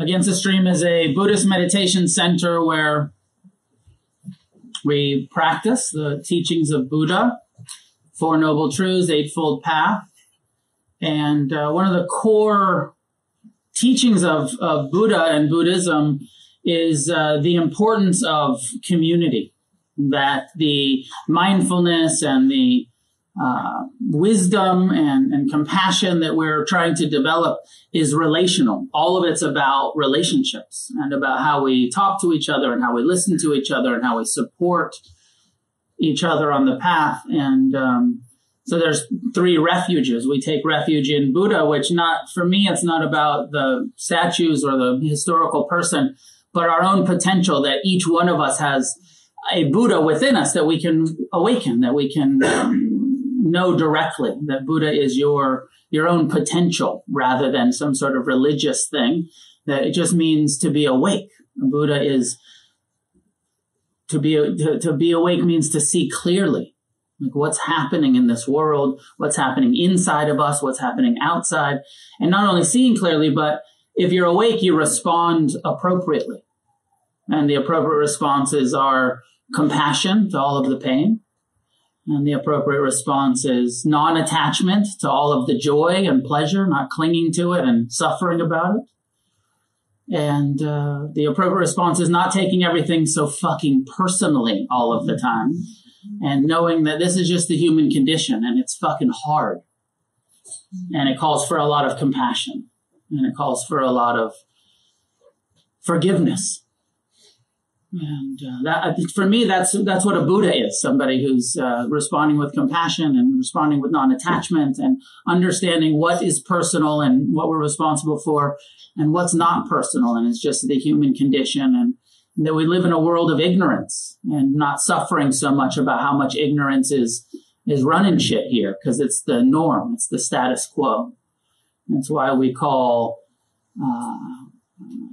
Against the Stream is a Buddhist meditation center where we practice the teachings of Buddha, Four Noble Truths, Eightfold Path. And uh, one of the core teachings of, of Buddha and Buddhism is uh, the importance of community, that the mindfulness and the uh, wisdom and, and compassion that we're trying to develop is relational. All of it's about relationships and about how we talk to each other and how we listen to each other and how we support each other on the path. And um, so there's three refuges. We take refuge in Buddha, which not for me, it's not about the statues or the historical person, but our own potential that each one of us has a Buddha within us that we can awaken, that we can um, know directly that Buddha is your your own potential rather than some sort of religious thing. That it just means to be awake. Buddha is to be to, to be awake means to see clearly, like what's happening in this world, what's happening inside of us, what's happening outside, and not only seeing clearly, but if you're awake, you respond appropriately, and the appropriate responses are compassion to all of the pain and the appropriate response is non attachment to all of the joy and pleasure, not clinging to it and suffering about it. And uh, the appropriate response is not taking everything so fucking personally all of the time and knowing that this is just the human condition and it's fucking hard. And it calls for a lot of compassion and it calls for a lot of forgiveness and uh, that, for me, that's that's what a Buddha is: somebody who's uh, responding with compassion and responding with non-attachment and understanding what is personal and what we're responsible for, and what's not personal, and it's just the human condition, and, and that we live in a world of ignorance and not suffering so much about how much ignorance is is running shit here because it's the norm, it's the status quo. That's why we call. Uh,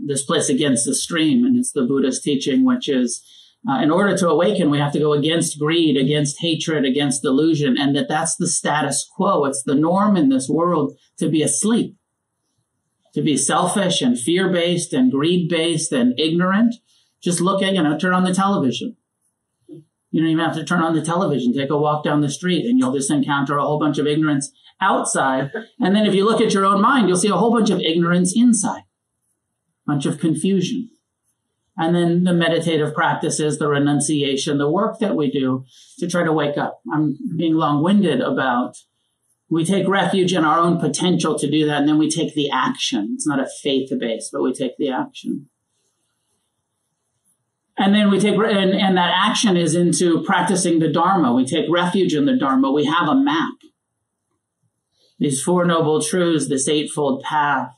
this place against the stream, and it's the Buddha's teaching, which is uh, in order to awaken, we have to go against greed, against hatred, against delusion, and that that's the status quo. It's the norm in this world to be asleep, to be selfish and fear based and greed based and ignorant. Just look at, you know, turn on the television. You don't even have to turn on the television. Take a walk down the street and you'll just encounter a whole bunch of ignorance outside. And then if you look at your own mind, you'll see a whole bunch of ignorance inside bunch of confusion. And then the meditative practices, the renunciation, the work that we do to try to wake up. I'm being long winded about we take refuge in our own potential to do that, and then we take the action. It's not a faith base, but we take the action. And then we take, and, and that action is into practicing the Dharma. We take refuge in the Dharma. We have a map. These Four Noble Truths, this Eightfold Path,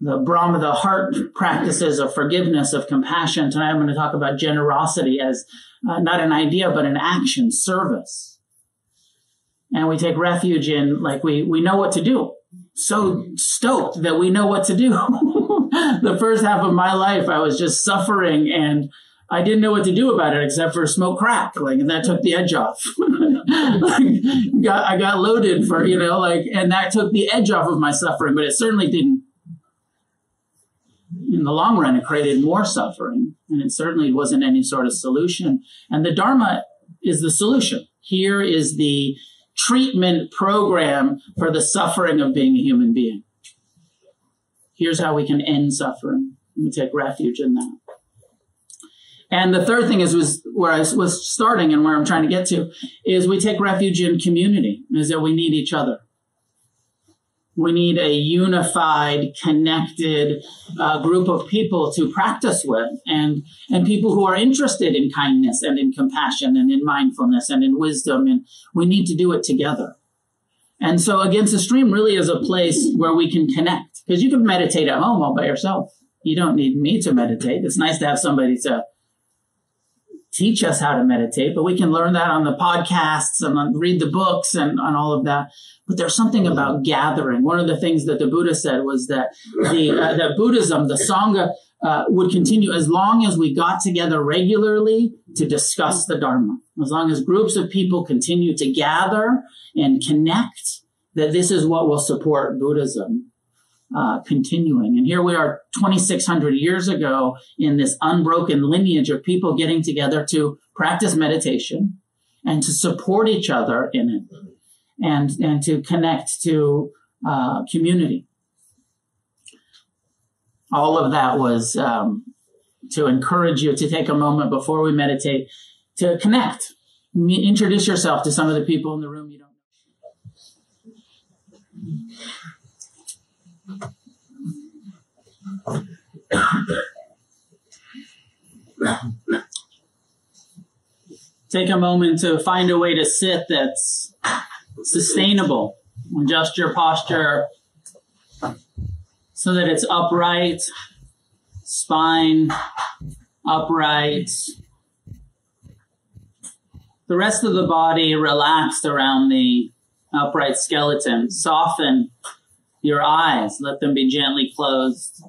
the Brahma, the heart practices of forgiveness, of compassion. Tonight I'm going to talk about generosity as uh, not an idea, but an action, service. And we take refuge in, like, we, we know what to do. So stoked that we know what to do. the first half of my life, I was just suffering and I didn't know what to do about it except for smoke crack. Like, and that took the edge off. like, got, I got loaded for, you know, like, and that took the edge off of my suffering, but it certainly didn't in the long run, it created more suffering, and it certainly wasn't any sort of solution. And the Dharma is the solution. Here is the treatment program for the suffering of being a human being. Here's how we can end suffering. We take refuge in that. And the third thing is was where I was starting and where I'm trying to get to is we take refuge in community, is that we need each other. We need a unified, connected uh, group of people to practice with, and and people who are interested in kindness and in compassion and in mindfulness and in wisdom, and we need to do it together. And so, Against the Stream really is a place where we can connect because you can meditate at home all by yourself. You don't need me to meditate. It's nice to have somebody to teach us how to meditate, but we can learn that on the podcasts and read the books and on all of that. But there's something about gathering. One of the things that the Buddha said was that the uh, that Buddhism, the Sangha, uh, would continue as long as we got together regularly to discuss the Dharma. As long as groups of people continue to gather and connect, that this is what will support Buddhism uh, continuing. And here we are 2,600 years ago in this unbroken lineage of people getting together to practice meditation and to support each other in it and, and to connect to uh, community. All of that was um, to encourage you to take a moment before we meditate to connect. Introduce yourself to some of the people in the room you don't Take a moment to find a way to sit that's sustainable. Adjust your posture so that it's upright, spine upright. The rest of the body relaxed around the upright skeleton. Soften your eyes. Let them be gently closed.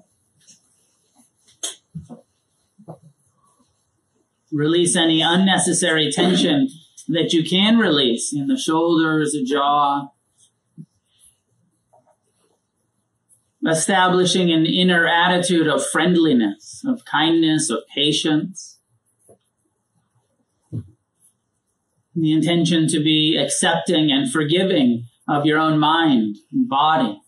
Release any unnecessary tension that you can release in the shoulders, the jaw. Establishing an inner attitude of friendliness, of kindness, of patience. The intention to be accepting and forgiving of your own mind and body.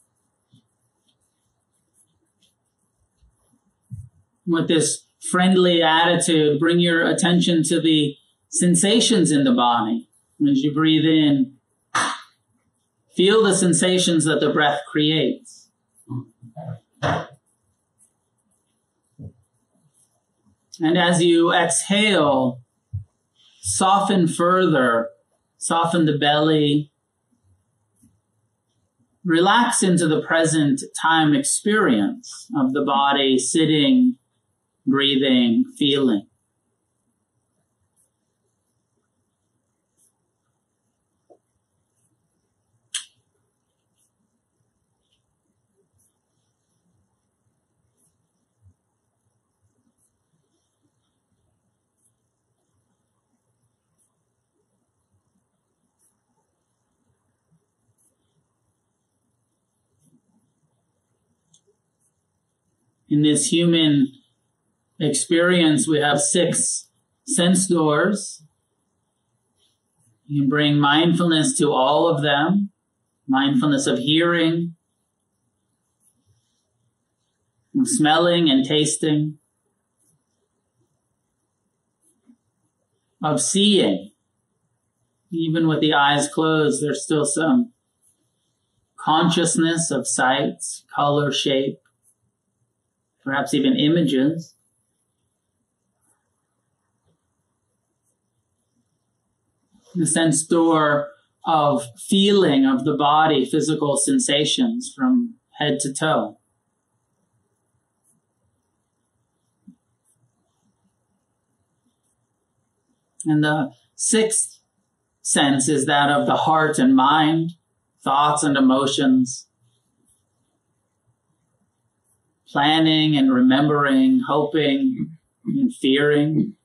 With this friendly attitude, bring your attention to the sensations in the body. As you breathe in, feel the sensations that the breath creates. And as you exhale, soften further, soften the belly, relax into the present time experience of the body sitting breathing, feeling. in this human experience, we have six sense doors. You can bring mindfulness to all of them mindfulness of hearing, of smelling and tasting, of seeing. Even with the eyes closed, there's still some consciousness of sights, color, shape, perhaps even images. The sense door of feeling of the body, physical sensations from head to toe. And the sixth sense is that of the heart and mind, thoughts and emotions, planning and remembering, hoping and fearing.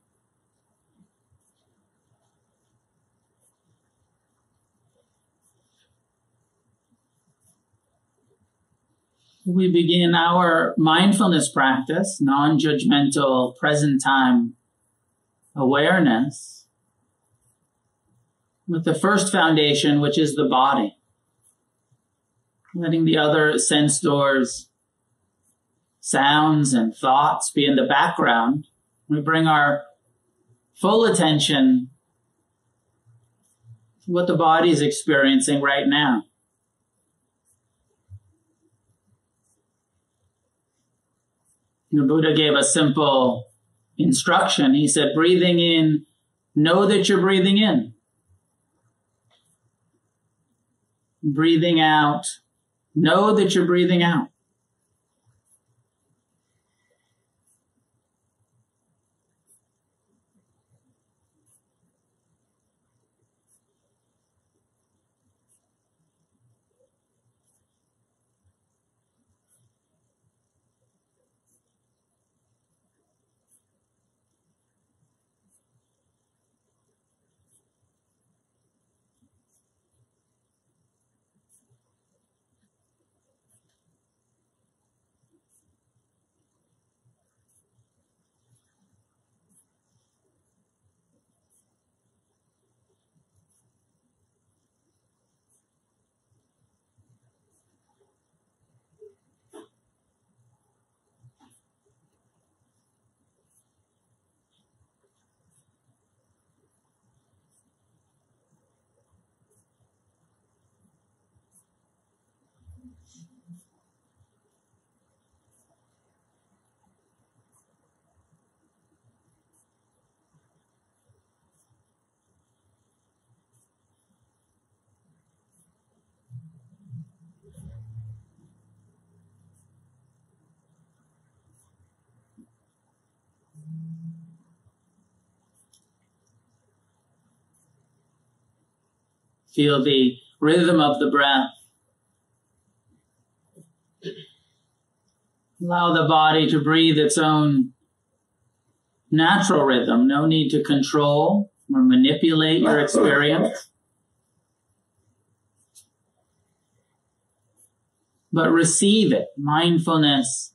We begin our mindfulness practice, non judgmental, present time awareness, with the first foundation, which is the body. Letting the other sense doors, sounds, and thoughts be in the background. We bring our full attention to what the body is experiencing right now. The Buddha gave a simple instruction. He said, breathing in, know that you're breathing in. Breathing out, know that you're breathing out. Feel the rhythm of the breath. Allow the body to breathe its own natural rhythm. No need to control or manipulate your experience. But receive it. Mindfulness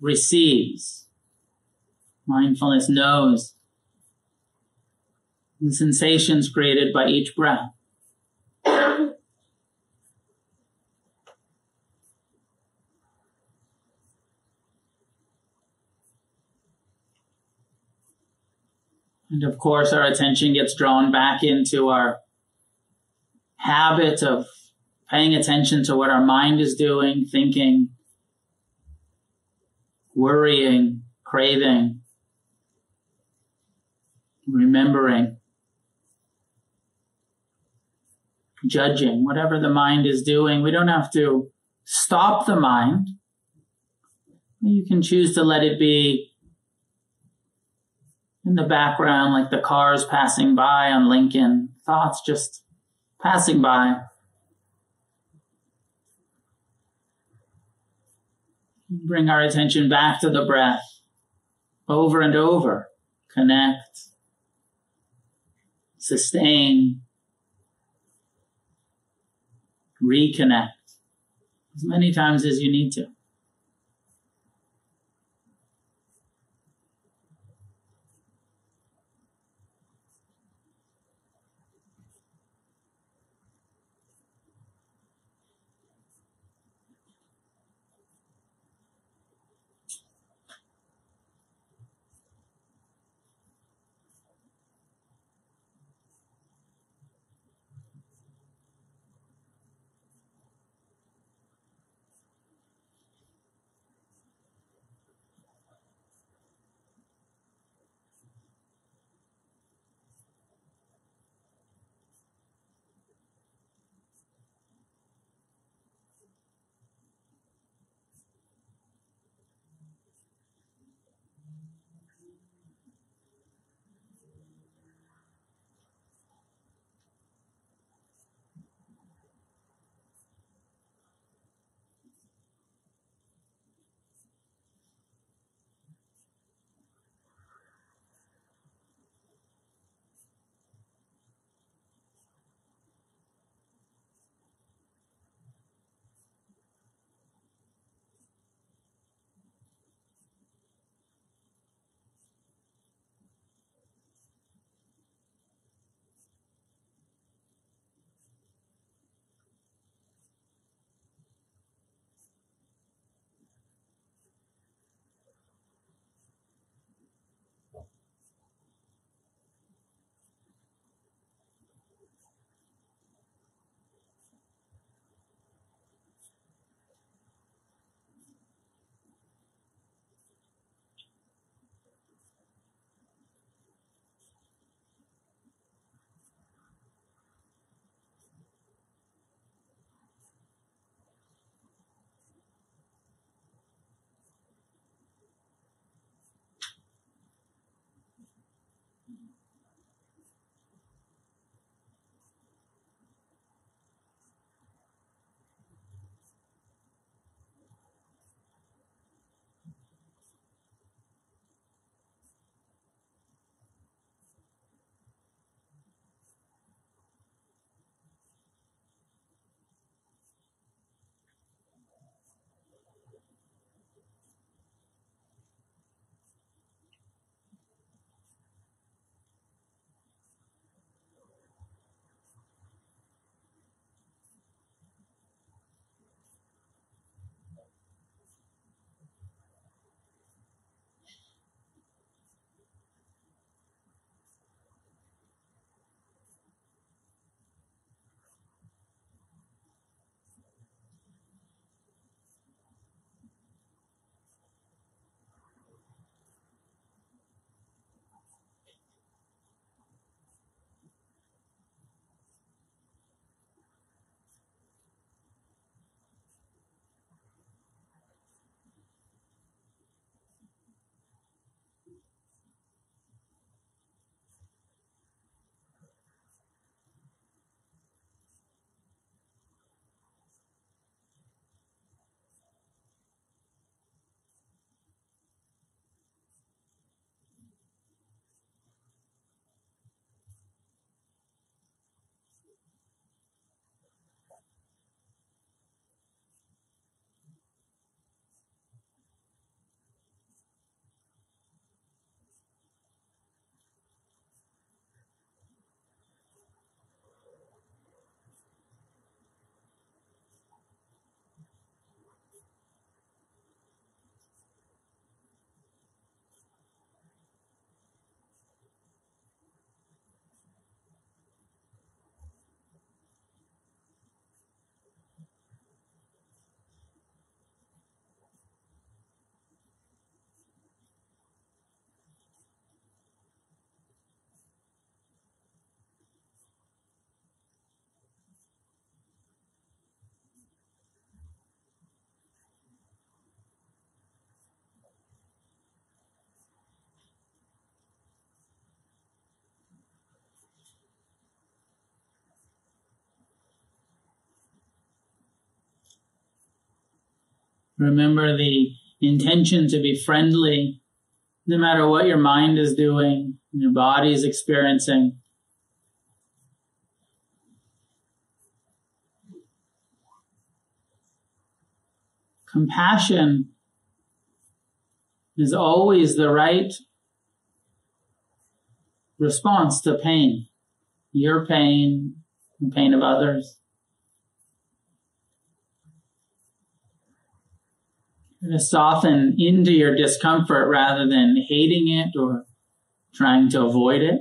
receives. Mindfulness knows the sensations created by each breath. And of course, our attention gets drawn back into our habit of paying attention to what our mind is doing, thinking, worrying, craving, remembering, judging, whatever the mind is doing. We don't have to stop the mind. You can choose to let it be in the background, like the cars passing by on Lincoln, thoughts just passing by. Bring our attention back to the breath over and over. Connect, sustain, reconnect as many times as you need to. Remember the intention to be friendly, no matter what your mind is doing, your body is experiencing. Compassion is always the right response to pain. Your pain, the pain of others. Soften into your discomfort rather than hating it or trying to avoid it.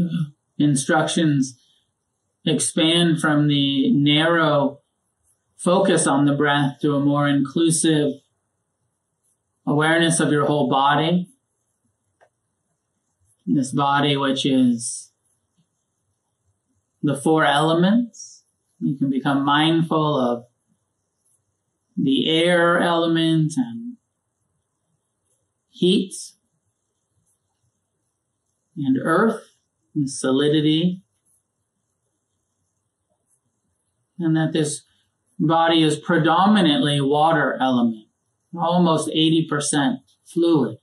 Uh, instructions expand from the narrow focus on the breath to a more inclusive, awareness of your whole body. This body, which is the four elements. You can become mindful of the air element and heat and earth solidity. And that this body is predominantly water element, almost 80% fluid.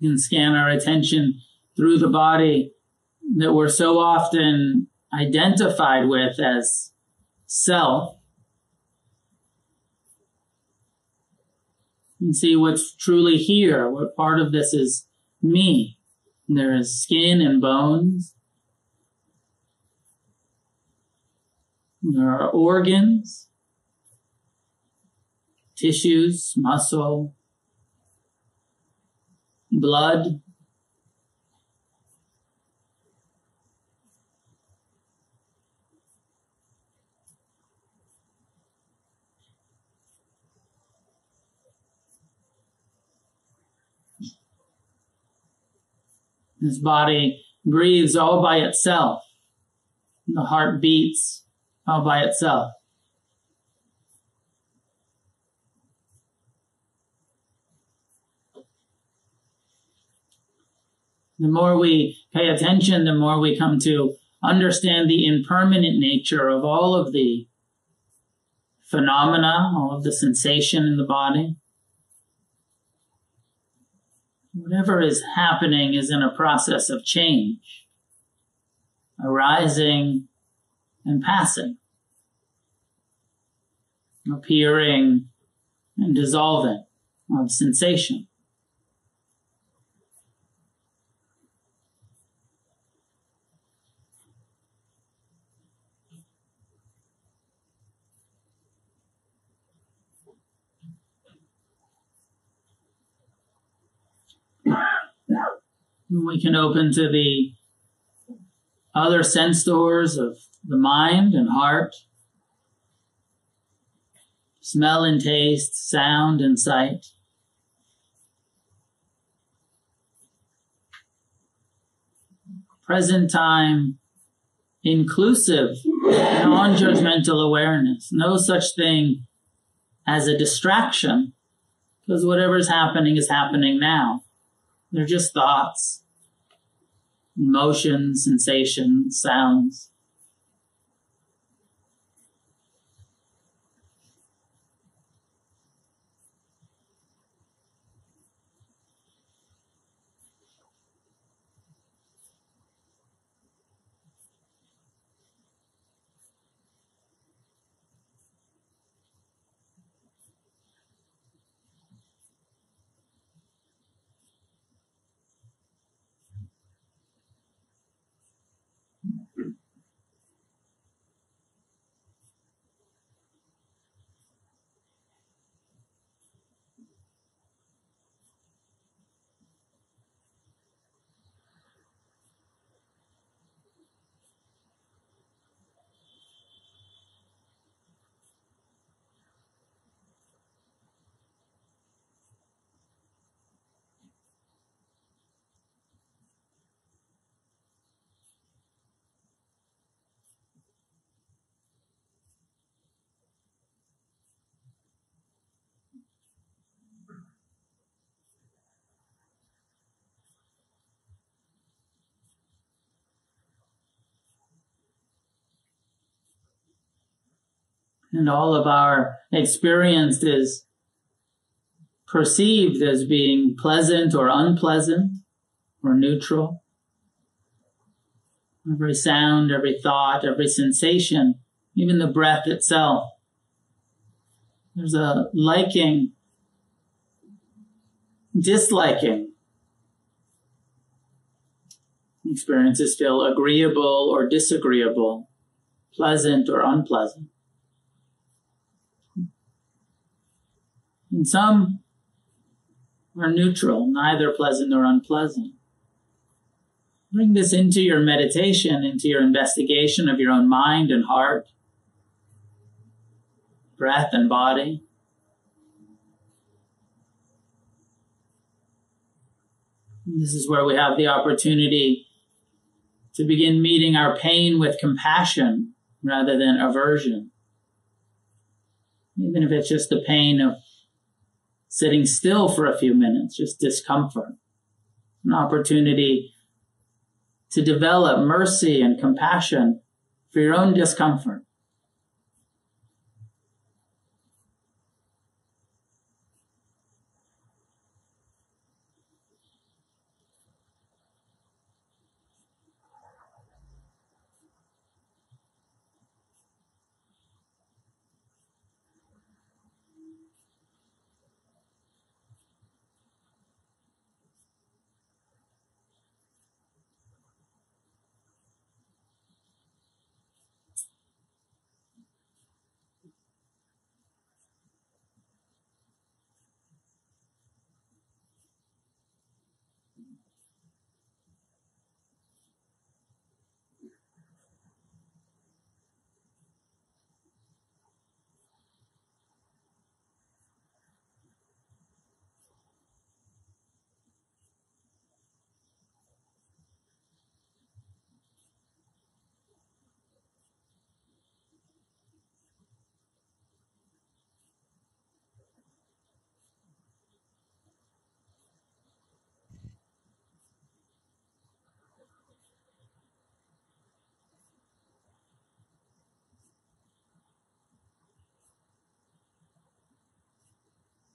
Can scan our attention through the body that we're so often identified with as self and see what's truly here, what part of this is me. And there is skin and bones. There are organs, tissues, muscle, blood, This body breathes all by itself. The heart beats all by itself. The more we pay attention, the more we come to understand the impermanent nature of all of the phenomena, all of the sensation in the body. Whatever is happening is in a process of change, arising and passing, appearing and dissolving of sensation. We can open to the other sense doors of the mind and heart, smell and taste, sound and sight. Present time, inclusive, non judgmental awareness. No such thing as a distraction because whatever is happening is happening now. They're just thoughts, emotions, sensations, sounds. And all of our experience is perceived as being pleasant or unpleasant or neutral. Every sound, every thought, every sensation, even the breath itself. There's a liking, disliking. Experiences feel agreeable or disagreeable, pleasant or unpleasant. And some are neutral, neither pleasant nor unpleasant. Bring this into your meditation, into your investigation of your own mind and heart, breath and body. This is where we have the opportunity to begin meeting our pain with compassion rather than aversion. Even if it's just the pain of sitting still for a few minutes, just discomfort. An opportunity to develop mercy and compassion for your own discomfort.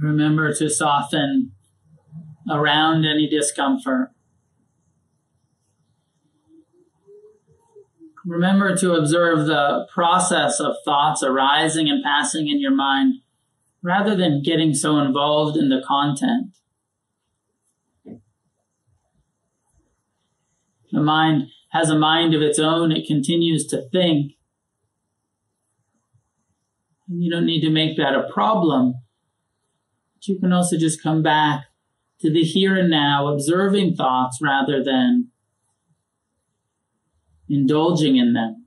Remember to soften around any discomfort. Remember to observe the process of thoughts arising and passing in your mind rather than getting so involved in the content. The mind has a mind of its own. It continues to think. You don't need to make that a problem. But you can also just come back to the here and now, observing thoughts rather than indulging in them.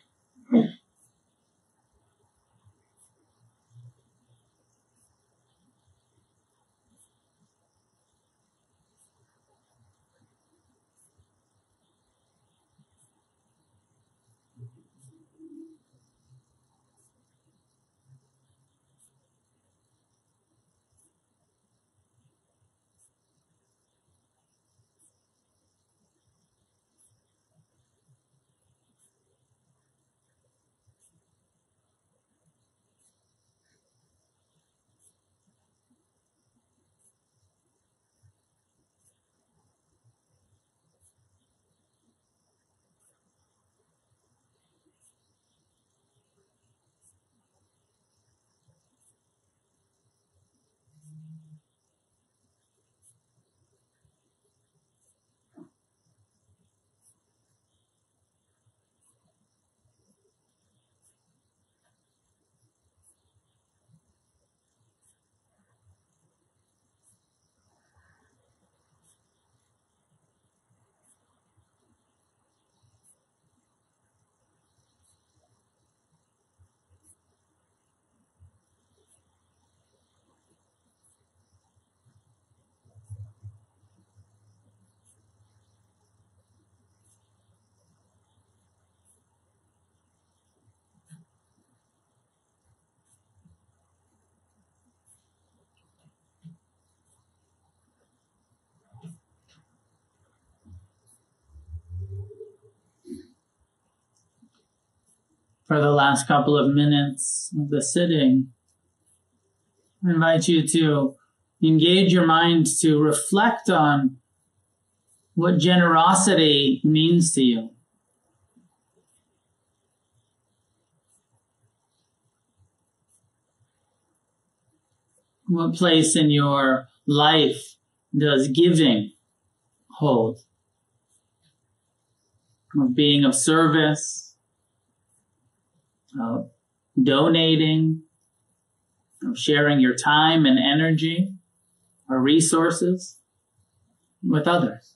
for the last couple of minutes of the sitting, I invite you to engage your mind to reflect on what generosity means to you. What place in your life does giving hold? Of being of service, of donating, of sharing your time and energy or resources with others.